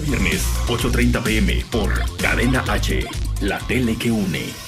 Viernes, 8.30 pm por Cadena H, la tele que une.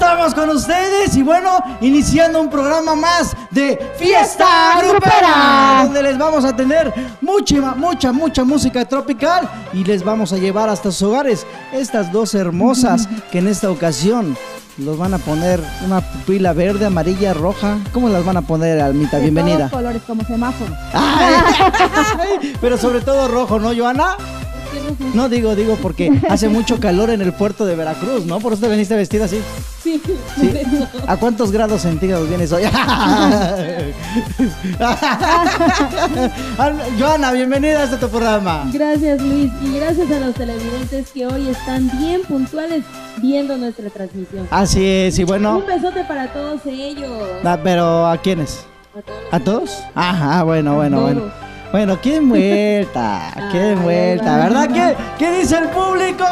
Estamos con ustedes y bueno, iniciando un programa más de Fiesta Grupera, donde les vamos a tener mucha, mucha, mucha música tropical y les vamos a llevar hasta sus hogares estas dos hermosas que en esta ocasión los van a poner una pupila verde, amarilla, roja. ¿Cómo las van a poner, Almita? De Bienvenida. todos colores, como semáforo. Ay, pero sobre todo rojo, ¿no, Joana? No digo, digo porque hace mucho calor en el puerto de Veracruz, ¿no? Por eso te veniste vestida así. Sí, ¿Sí? ¿A cuántos grados centígrados vienes hoy? Joana, bienvenida a este tu programa. Gracias Luis y gracias a los televidentes que hoy están bien puntuales viendo nuestra transmisión. Así es, y bueno, Un besote para todos ellos. ah, pero ¿a quiénes? A todos. ¿A todos? Ajá, bueno, bueno, todos. bueno. Bueno, qué vuelta, qué vuelta, ¿verdad? ¿Qué, ¿Qué dice el público?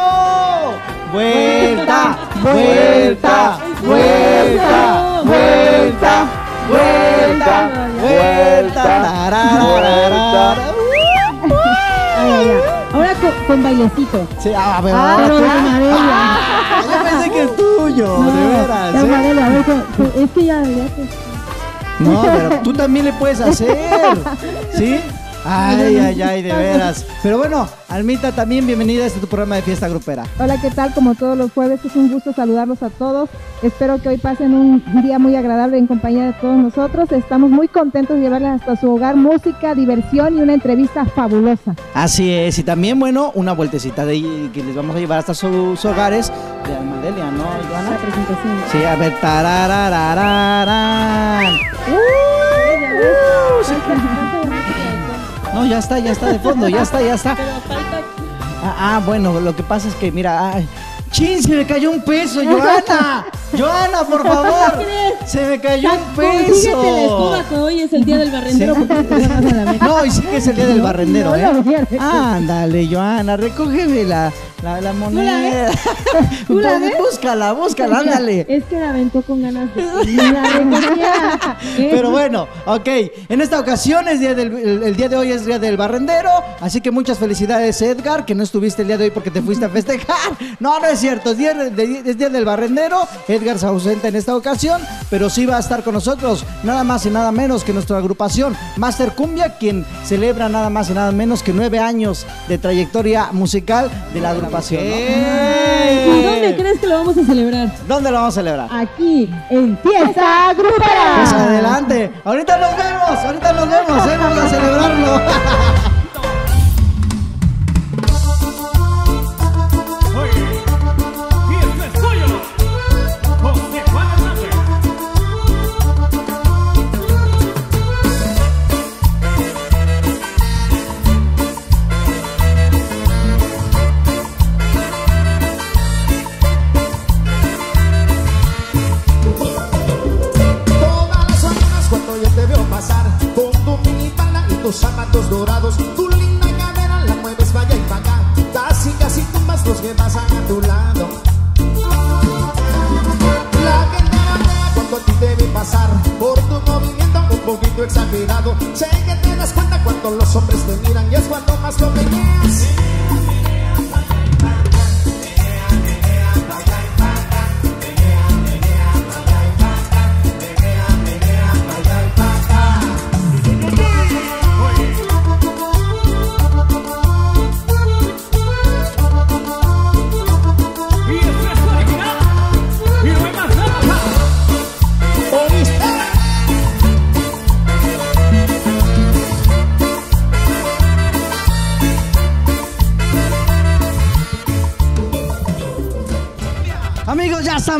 Vuelta, vuelta, vuelta, vuelta, vuelta, vuelta, ay. Ahora con, con bailecito. Sí, a ver, Ah, Amarela. Ah, yo pensé que es tuyo, de veras. ¿eh? Es que ya, ya No, pero tú también le puedes hacer. ¿Sí? Ay, ay, ay, de veras. Pero bueno, Almita, también bienvenida a este tu programa de fiesta grupera. Hola, ¿qué tal? Como todos los jueves, es un gusto saludarlos a todos. Espero que hoy pasen un día muy agradable en compañía de todos nosotros. Estamos muy contentos de llevarles hasta su hogar música, diversión y una entrevista fabulosa. Así es, y también, bueno, una vueltecita de que les vamos a llevar hasta sus hogares de Almadelia, ¿no, la Joana? presentación. Sí, a ver, tarararararán. Uh, falta No, ya está, ya está de fondo, ya está, ya está. Pero falta Ah, ah, bueno, lo que pasa es que, mira, ay, ¡Chin! Se me cayó un peso, Joana. Joana, por favor. Se me cayó un Consíguete la escoba peso. que hoy es el día del barrendero Sí. porque. No, y sí que es el día del barrendero, ¿eh? Ándale, Joana, recógeme la, la, la moneda. ¿Tú la ves? Búscala, búscala, ándale. Es que la aventó con ganas de la. Pero bueno, ok. En esta ocasión es día del, el, el día de hoy es día del barrendero, así que muchas felicidades Edgar, que no estuviste el día de hoy porque te fuiste a festejar. No, no es cierto, es día, de- de- es día del barrendero. Edgar se ausenta en esta ocasión, pero sí va a estar con nosotros, nada más y nada menos que nuestra agrupación Master Cumbia, quien celebra nada más y nada menos que nueve años de trayectoria musical de la agrupación. ¿No? ¿Y dónde crees que lo vamos a celebrar? ¿Dónde lo vamos a celebrar? Aquí, en Fiesta Pues Grupera. adelante. Ahorita nos vemos, ahorita nos vemos, ¿eh? vamos a celebrarlo.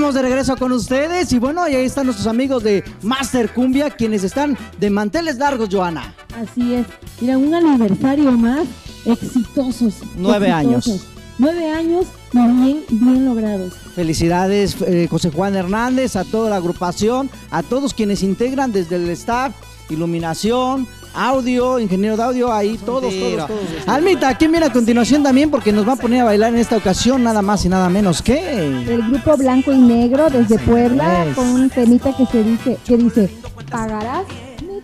estamos de regreso con ustedes y bueno, ahí están nuestros amigos de Master Cumbia, quienes están de manteles largos, Joana. Así es. Mira, un aniversario más exitosos. Nueve exitosos. años. Nueve años bien, bien logrados. Felicidades, eh, José Juan Hernández, a toda la agrupación, a todos quienes integran desde el staff, iluminación, audio, ingeniero de audio, ahí todos, todos, todos. Almita, ¿quién viene a continuación también? Porque nos va a poner a bailar en esta ocasión nada más y nada menos que... El grupo Blanco y Negro desde Puebla con un temita que se dice, que dice, pagarás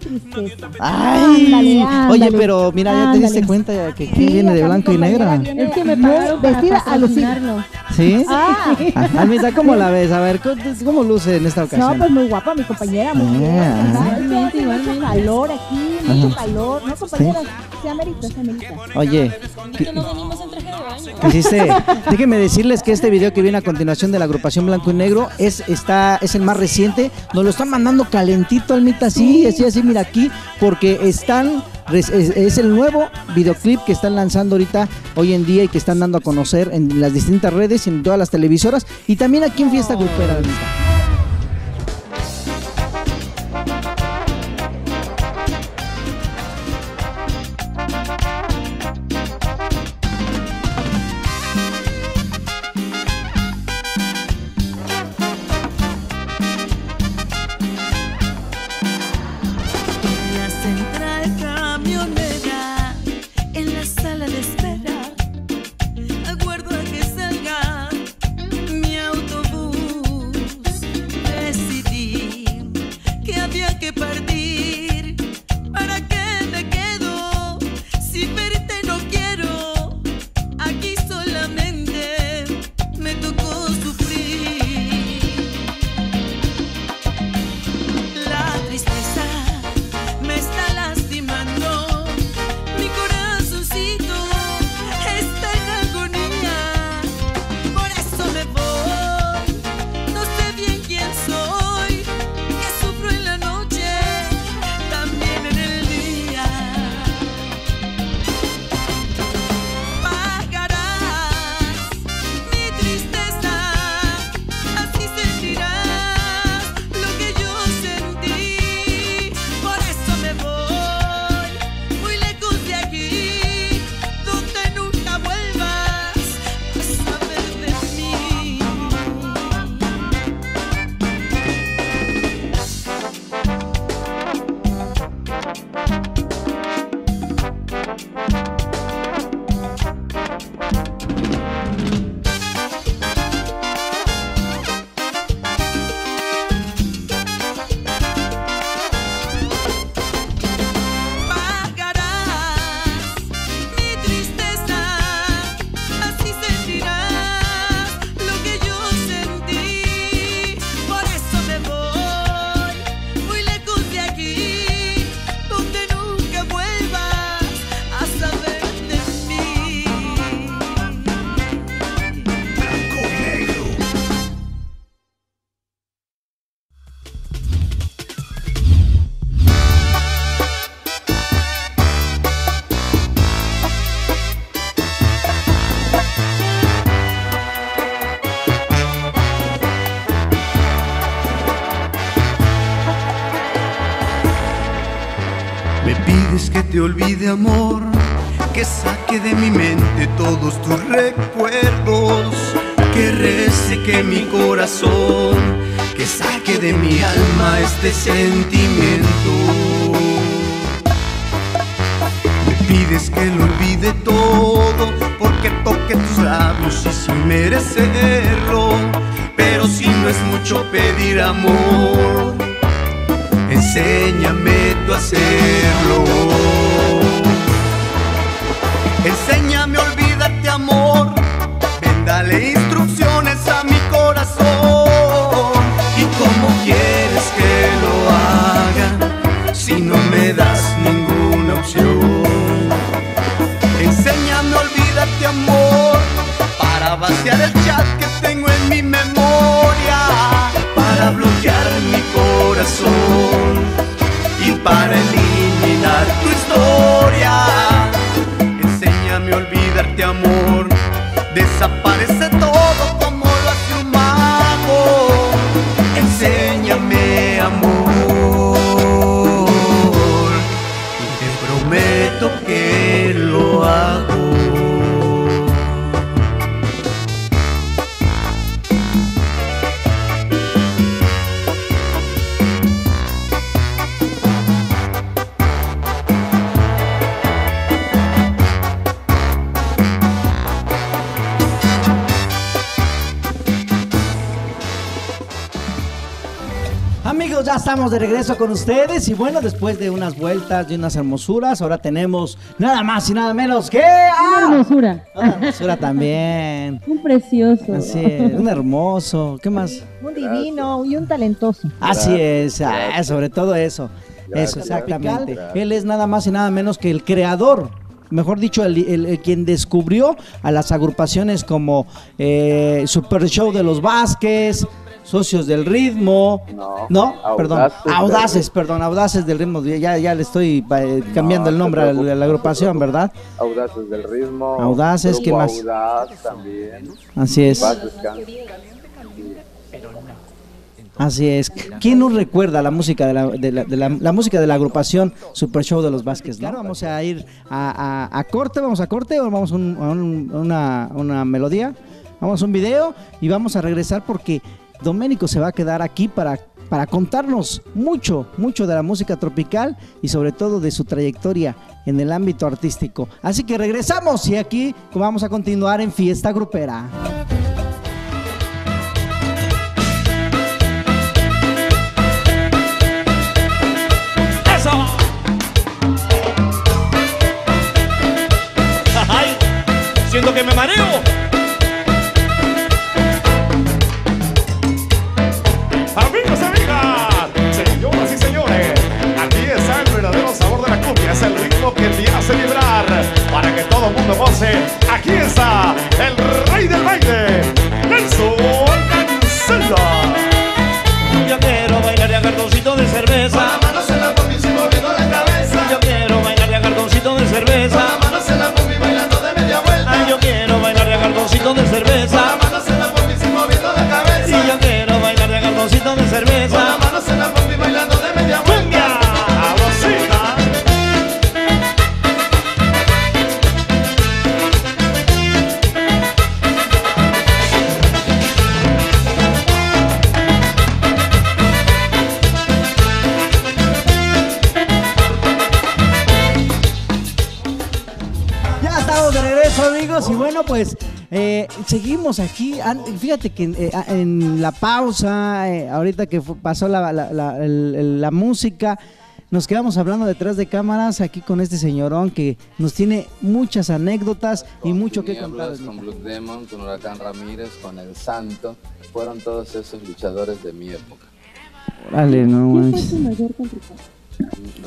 tristeza. Ay, Ándale, ándale, oye, pero mira, ya te diste ándale. cuenta que, que Sí, viene de blanco y negra. Es que me pagaron para vestida a lucir. patrocinarlo. ¿Sí? Ah, Ah, Almita, ¿cómo la ves? A ver, ¿cómo, luce en esta no, ocasión? pues muy guapa mi compañera, muy. Ah. ¿verdad? Igualmente, igualmente. Mucho calor aquí, mucho calor. No, compañera, se amerita, se amerita. Oye, Que que hiciste- déjenme decirles que este video que viene a continuación de la agrupación Blanco y Negro es, está, es el más reciente. Nos lo están mandando calentito, Almita, así, así, así, mira aquí, porque están, es, es- es el nuevo videoclip que están lanzando ahorita, hoy en día, y que están dando a conocer en las distintas redes, y en todas las televisoras, y también aquí en Fiesta Grupera, Almita. Pides que te olvide amor, que saque de mi mente todos tus recuerdos, que reseque mi corazón, que saque de mi alma este sentimiento. Me pides que lo olvide todo, porque toque tus labios y sin merecerlo, pero si no es mucho pedir amor enséñame tú a hacerlo. de. Amigos, ya estamos de regreso con ustedes y bueno, después de unas vueltas y unas hermosuras, ahora tenemos nada más y nada menos que... Una ¡Ah! hermosura. Una hermosura también. Un precioso. Así es, un hermoso. ¿Qué más? Un divino y un talentoso. Así es, ah, sobre todo eso. Eso, exactamente. Él es nada más y nada menos que el creador. Mejor dicho, el, el- el quien descubrió a las agrupaciones como eh, Super Show de los Vázquez, Socios del Ritmo, no, perdón, Audaces perdón, Audaces del Ritmo, ya, ya le estoy eh, cambiando el No, nombre a la, a la agrupación, ¿verdad? Audaces del ritmo. Audaces, ¿qué más? Audaz también. Así es. Así es. ¿Quién nos recuerda la música de la, de la- de la- la música de la agrupación Super Show de los Vázquez? Claro, vamos a ir a, a- a corte, vamos a corte o vamos a, un- a un- una, una melodía, vamos a un video y vamos a regresar porque Doménico se va a quedar aquí para, para contarnos mucho, mucho de la música tropical y sobre todo de su trayectoria en el ámbito artístico. Así que regresamos y aquí vamos a continuar en Fiesta Grupera. Siento que me mareo. Todo mundo goce. Aquí está el rey del baile, amigos. Y bueno, pues eh, seguimos aquí. Fíjate que en, eh, en la pausa, eh, ahorita que pasó la, la- la- la música, nos quedamos hablando detrás de cámaras aquí con este señorón que nos tiene muchas anécdotas y mucho que contar. Con Blue Demon, con Huracán Ramírez, con El Santo. Fueron todos esos luchadores de mi época. Órale, no ¿Quién fue tu mayor complicado?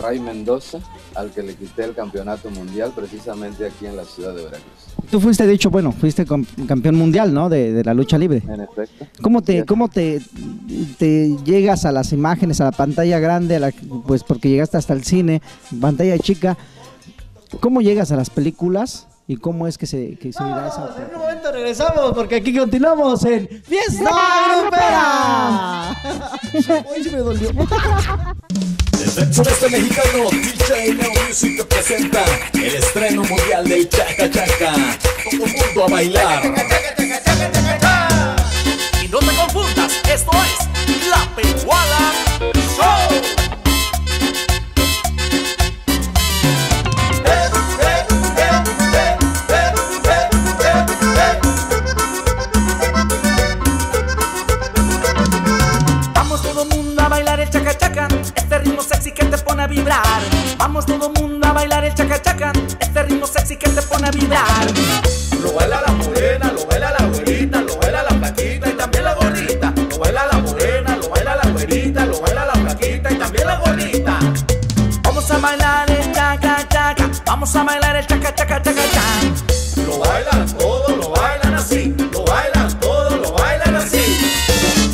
Ray Mendoza, al que le quité el campeonato mundial precisamente aquí en la ciudad de Veracruz. Tú fuiste, de hecho, bueno, fuiste campeón mundial, ¿no? De, de la lucha libre. En efecto. ¿Cómo te, cómo te, te llegas a las imágenes, a la pantalla grande, a la- pues porque llegaste hasta el cine, pantalla chica? ¿Cómo llegas a las películas y cómo es que se, que se da esa En un momento regresamos porque aquí continuamos en Fiesta Grupera. Hoy se me dolió. El sureste mexicano DJ Neo Music presenta el estreno mundial del Chaca Chaca. Todo el mundo a bailar. Y no te confundas, esto es bailar el chaca chaca, vamos a bailar el chaca chaca chaca chaca. Lo bailan todo, lo bailan así. Lo bailan todo, lo bailan así.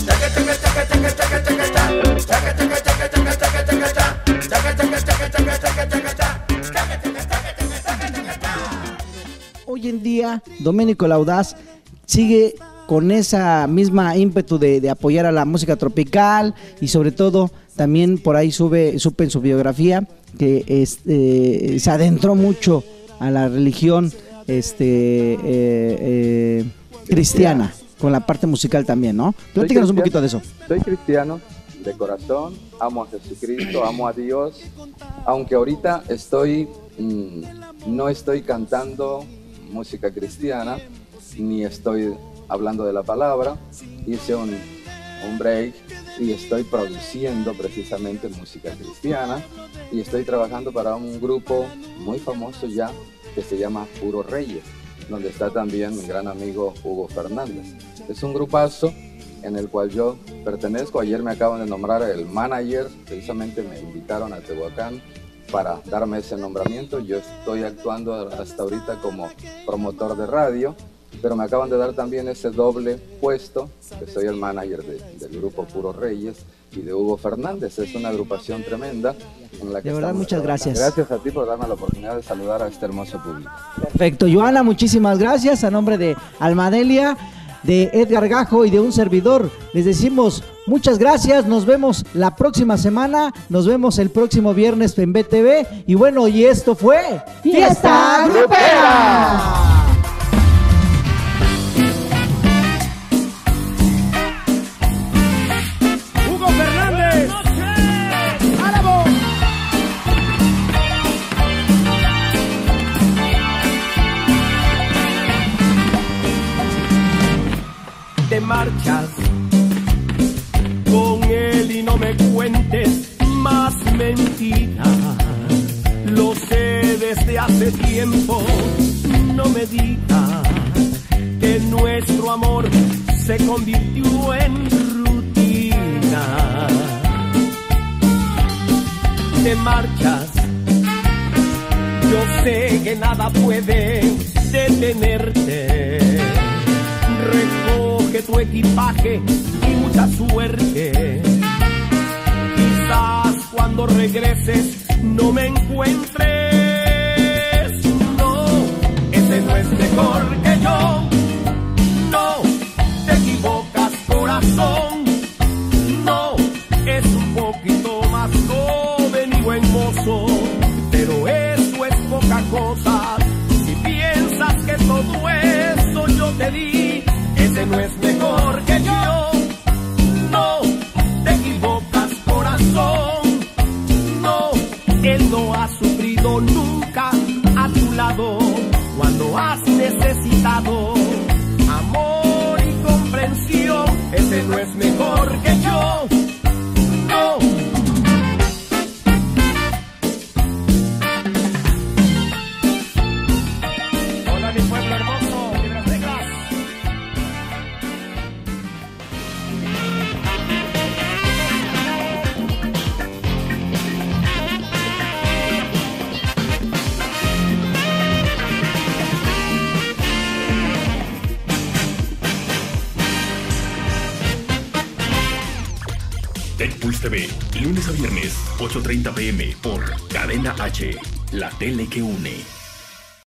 Chaca chaca chaca chaca chaca chaca chaca. Chaca chaca chaca chaca chaca chaca chaca. Chaca chaca chaca chaca chaca chaca chaca. Hoy en día, Doménico Laudaz sigue con esa misma ímpetu de, de apoyar a la música tropical y sobre todo también por ahí sube, supe en su biografía que este, se adentró mucho a la religión este, eh, eh, cristiana, con la parte musical también, ¿no? Platícanos un poquito de eso. Soy cristiano de corazón, amo a Jesucristo, amo a Dios, aunque ahorita estoy, mm, no estoy cantando música cristiana, ni estoy hablando de la palabra, hice un, un break y estoy produciendo precisamente música cristiana y estoy trabajando para un grupo muy famoso ya que se llama Puro Reyes, donde está también mi gran amigo Hugo Fernández. Es un grupazo en el cual yo pertenezco. Ayer me acaban de nombrar el manager, precisamente me invitaron a Tehuacán para darme ese nombramiento. Yo estoy actuando hasta ahorita como promotor de radio, pero me acaban de dar también ese doble puesto, que soy el manager de- del grupo Puro Reyes y de Hugo Fernández. Es una agrupación tremenda en la que De verdad, estamos muchas gracias. Gracias a ti por darme la oportunidad de saludar a este hermoso público. Perfecto, Joana, muchísimas gracias a nombre de Almadelia, de Edgar Gajo y de un servidor. Les decimos muchas gracias, nos vemos la próxima semana, nos vemos el próximo viernes en BTV y bueno, y esto fue Fiesta Grupera. Lo sé desde hace tiempo, no me digas que nuestro amor se convirtió en rutina. Te marchas, yo sé que nada puede detenerte recoge tu equipaje y mucha suerte. Cuando regreses no me encuentres. No, ese no es mejor que yo. No, te equivocas corazón. No, es un poquito más joven y buen mozo. Pero eso es poca cosa. Si piensas que todo eso yo te di, ese no es mejor 8.30 pm por Cadena H, la tele que une.